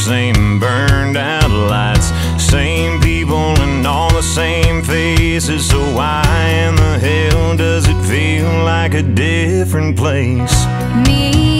same burned out lights, same people and all the same faces. So why in the hell does it feel like a different place? Me.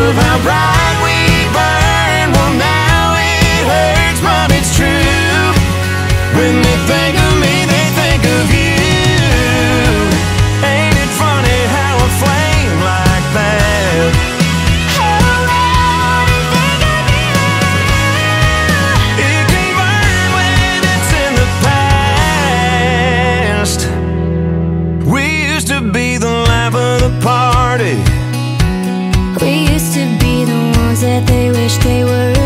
of how bright we burn. Well now it hurts, but it's true. When they think of that they wish they were